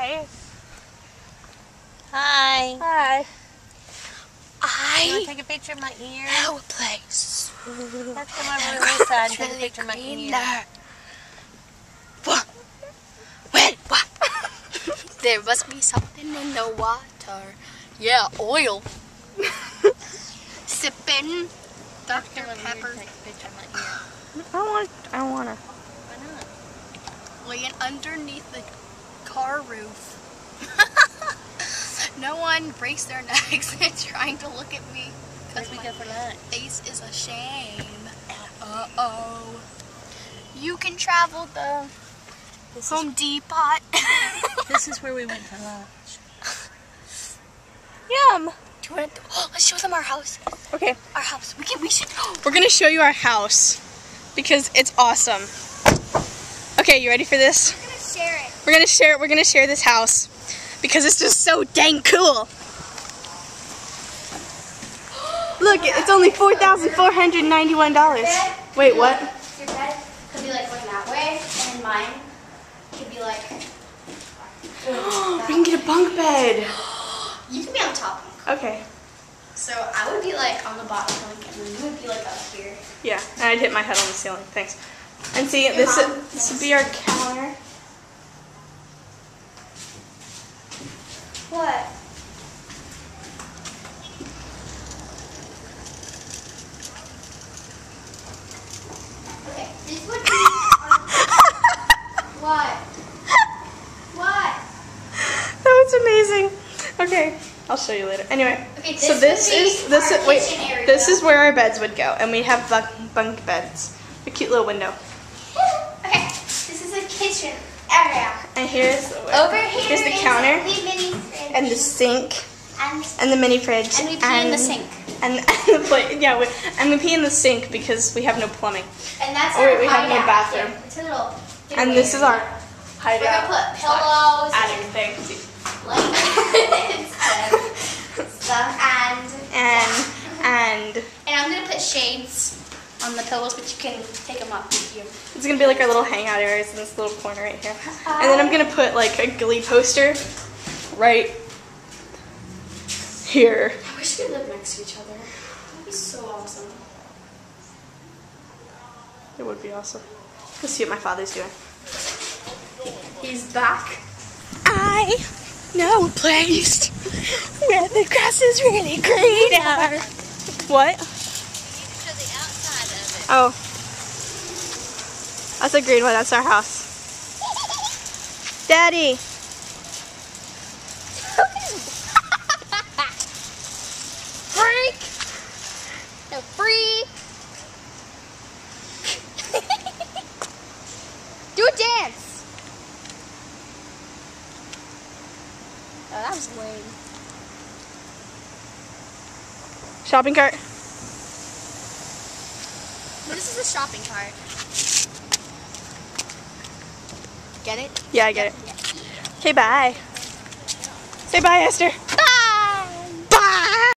Hi. Hi. Hi. You want to take a picture of my ear? know a place. Let's come over to this side and take a picture of my ear. What? When? What? there must be something in the water. Yeah, oil. Sipping Dr. Come Pepper. and Take a picture of my ear. I don't want. I want to. Why not? laying underneath the car roof. no one breaks their necks trying to look at me because we my go for lunch. face is a shame. Uh oh. You can travel the This Home Depot. this is where we went to lunch. Yum. Do you want to, let's show them our house. Okay. Our house. We can. We should. We're gonna show you our house because it's awesome. Okay, you ready for this? We're gonna share it. We're gonna share. We're gonna share this house because it's just so dang cool. Look, it's only four thousand four hundred ninety-one dollars. Wait, what? Your bed could be like going that way, and mine could be like. we can get a bunk bed. You can be on top. Okay. So I would be like on the bottom bunk, and then you would be like up here. Yeah, and I'd hit my head on the ceiling. Thanks. And see, this mom? this would be our counter. What? Okay, this would be. what? What? That was amazing. Okay, I'll show you later. Anyway, Okay, so this this would be is this is wait, area. this is where our beds would go, and we have bunk, bunk beds. A cute little window. Okay, this is a kitchen area. And here's Over here here's the counter the mini fridge. And the sink and, and the mini fridge and we pee in the sink. And, and the pla- yeah, we, and we pee in the sink because we have no plumbing. And that's our wait, we have no bathroom. It's a little. And this is our hideout. We're gonna put pillows, attic thing. blankets, and stuff, and And and and I'm gonna put shades on the pillows, but you can take them off if you. It's gonna be like our little hangout areas in this little corner right here. And then I'm gonna put like a Glee poster right here. I wish we lived next to each other. That'd be so awesome. It would be awesome. Let's see what my father's doing. He's back. I know a place where the grass is really greener. What? To the outside of it. Oh. That's a green one. That's our house. Daddy. Freak! No free! Do a dance! Oh, that was lame. Shopping cart. This is a shopping cart. Get it? Yeah, I get it. Okay, bye. Say bye, Esther.